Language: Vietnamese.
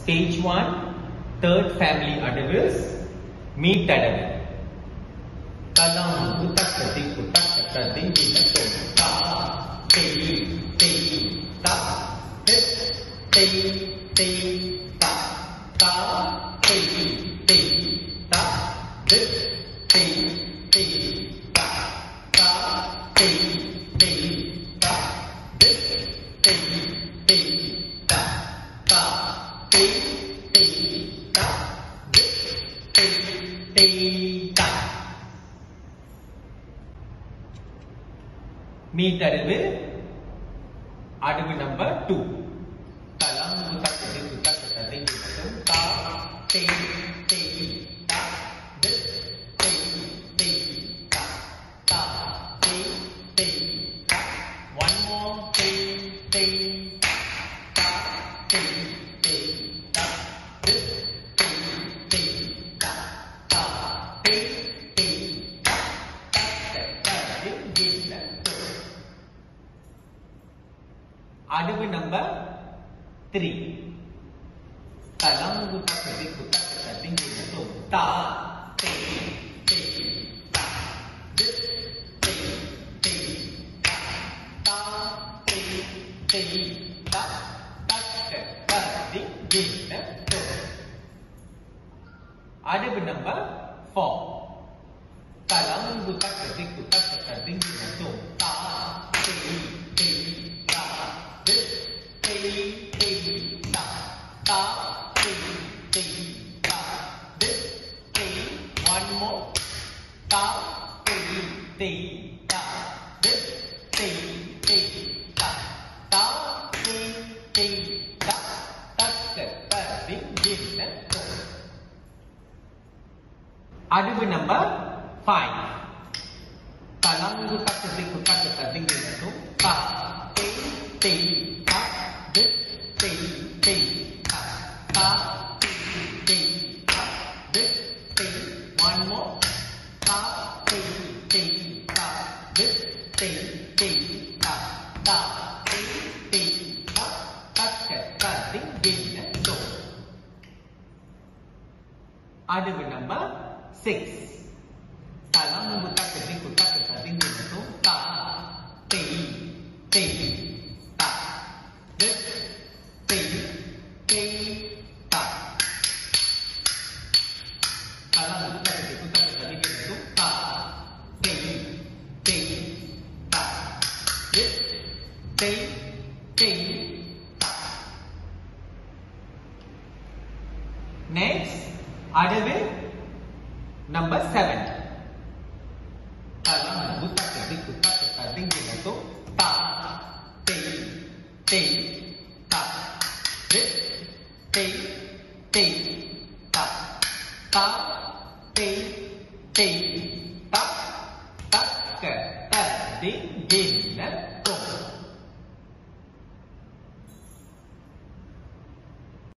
stage 1 third family adverb meet adverb kalam utakati utakata dingina ta tei tei ta te tei tei ta ta tei மீட்டறிவு அடுவு number two தலாம் தட்டு தட்டு தட்டு தா தேன் argument number 3 kalau menggunakan sebagai kutak tersamping jatuh ta te te ta de te te ta ta te te ta ta tersamping jatuh ada bernambah 4 kalau menggunakan sebagai kutak tersamping tá tình tình tá đức tình one more tá tình tình tá đức tình tình tá tá tình tình tá tất cả ta biến gì đó Argument number 5 Tanam itu tak sesuai kata tadi itu tak ti ti this thing, one more, da ding ding da, this thing ding da da ding ding da, tất cả ta ding ding and go. Adab number six. Kalau membuka kening buka kesading begitu ta ti ti Next, order with number 7. Kalau nak buka kerdik, buka kerdik dia tu ta, ti, ti, ta, rit, ti, ti, ta, ta, ti, ti, ta, tak kerdik dia.